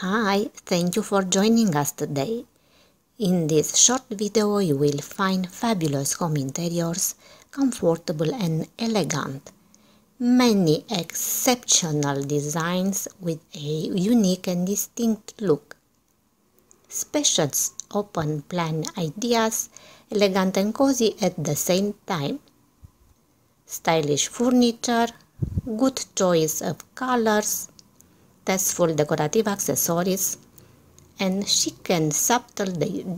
Hi, thank you for joining us today. In this short video you will find fabulous home interiors, comfortable and elegant. Many exceptional designs with a unique and distinct look. Spacious open plan ideas, elegant and cozy at the same time. Stylish furniture, good choice of colors, tasteful decorative accessories, and chic and subtle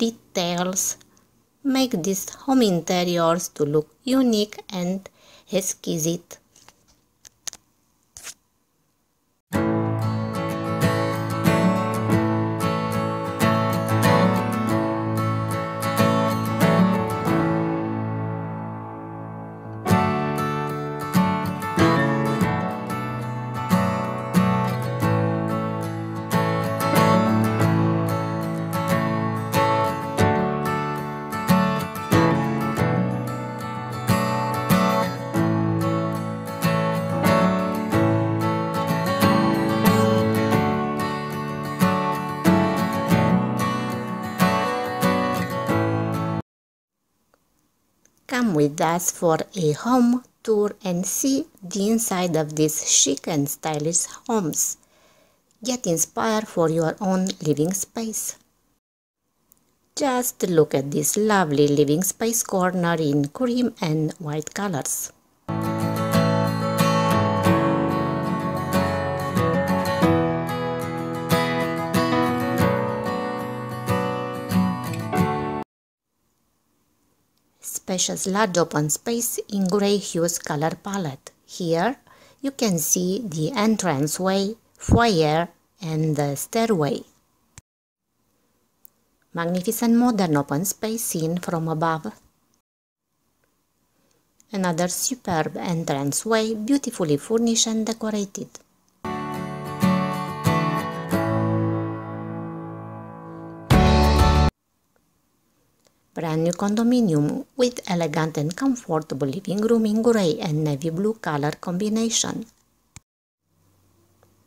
details make these home interiors to look unique and exquisite. Come with us for a home tour and see the inside of these chic and stylish homes. Get inspired for your own living space. Just look at this lovely living space corner in cream and white colors. Large open space in grey hues color palette. Here you can see the entranceway, foyer and the stairway. Magnificent modern open space seen from above. Another superb entranceway beautifully furnished and decorated. New condominium with elegant and comfortable living room in grey and navy blue color combination.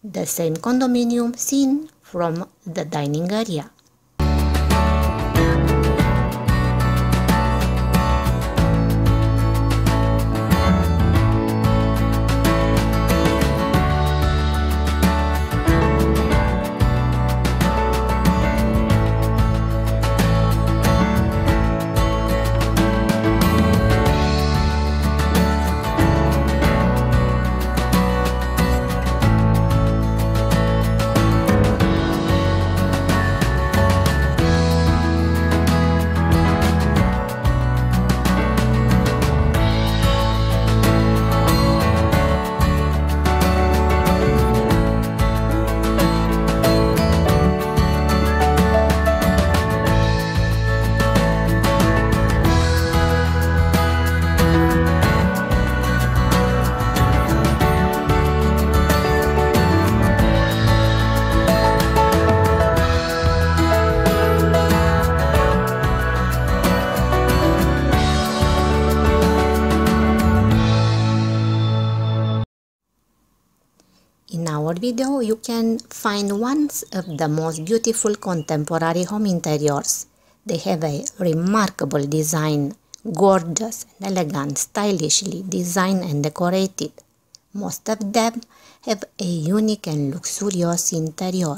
The same condominium seen from the dining area. Video, you can find one of the most beautiful contemporary home interiors. They have a remarkable design, gorgeous elegant, stylishly designed and decorated. Most of them have a unique and luxurious interior.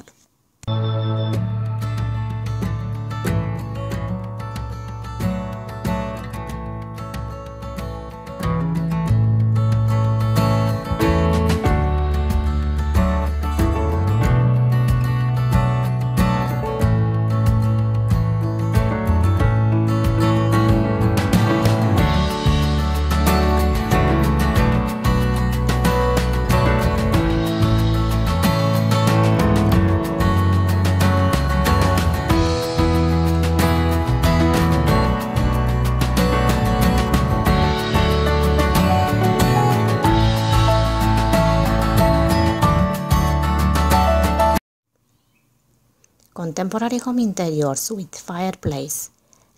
Contemporary home interiors with fireplace,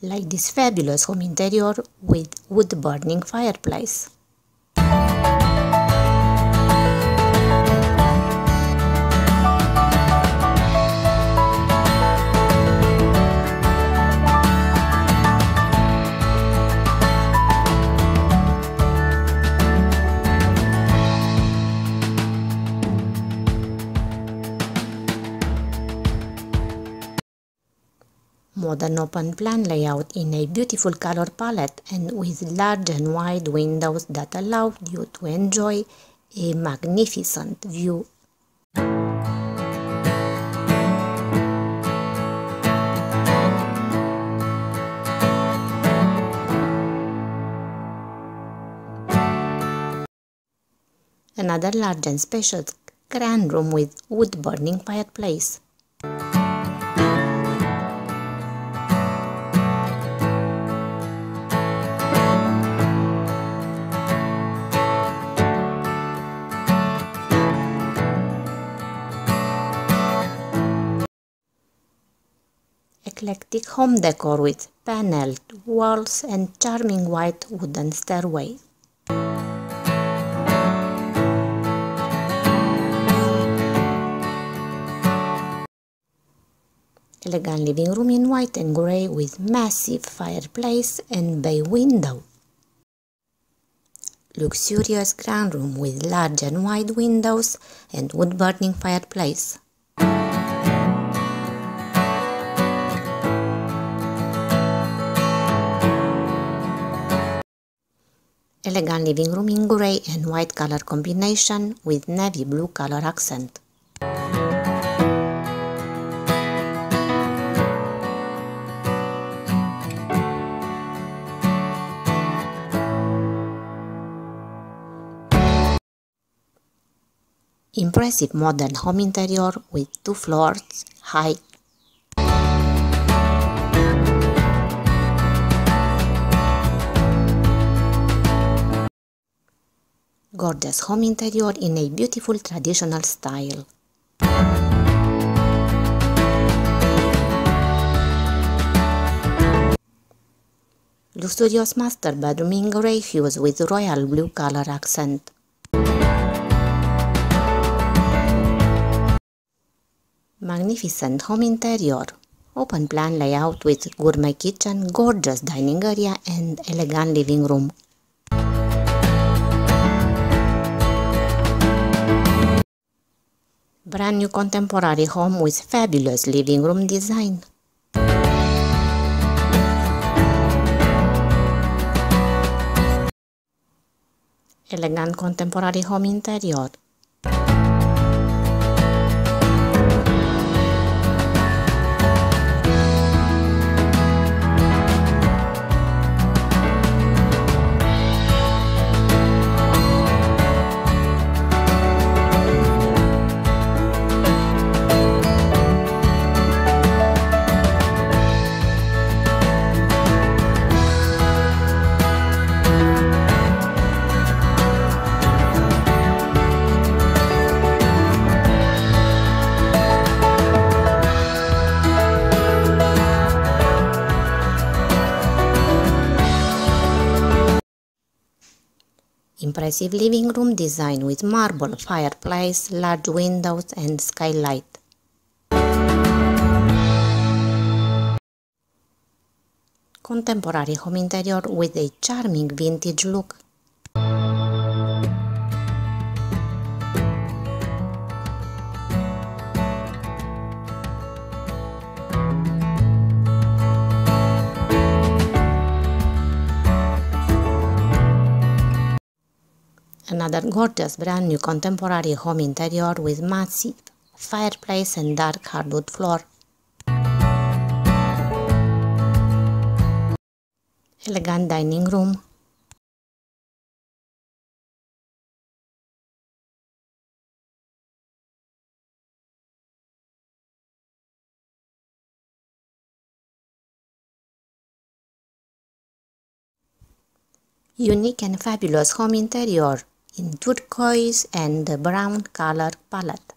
like this fabulous home interior with wood burning fireplace. Modern open plan layout in a beautiful color palette and with large and wide windows that allow you to enjoy a magnificent view. Another large and spacious grand room with wood burning fireplace. Eclectic home decor with paneled walls and charming white wooden stairway. Elegant living room in white and grey with massive fireplace and bay window. Luxurious grand room with large and wide windows and wood burning fireplace. Elegant living room in grey and white color combination with navy blue color accent. Impressive modern home interior with two floors, high Gorgeous home interior in a beautiful traditional style. Luxurious master bedroom in grey hues with royal blue color accent. Magnificent home interior. Open plan layout with gourmet kitchen, gorgeous dining area and elegant living room. Brand new contemporary home with fabulous living room design. Elegant contemporary home interior. Impressive living room design with marble fireplace, large windows and skylight. Contemporary home interior with a charming vintage look. Another gorgeous brand new contemporary home interior with massive fireplace and dark hardwood floor. Elegant dining room. Unique and fabulous home interior in turquoise and the brown color palette.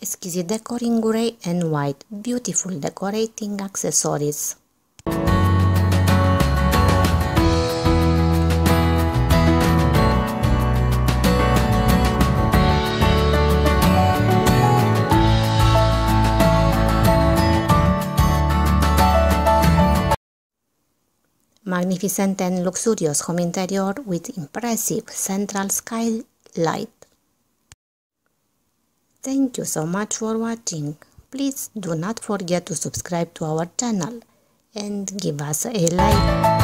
Exquisite decor in grey and white, beautiful decorating accessories. Magnificent and luxurious home interior with impressive central skylight. Thank you so much for watching. Please do not forget to subscribe to our channel and give us a like.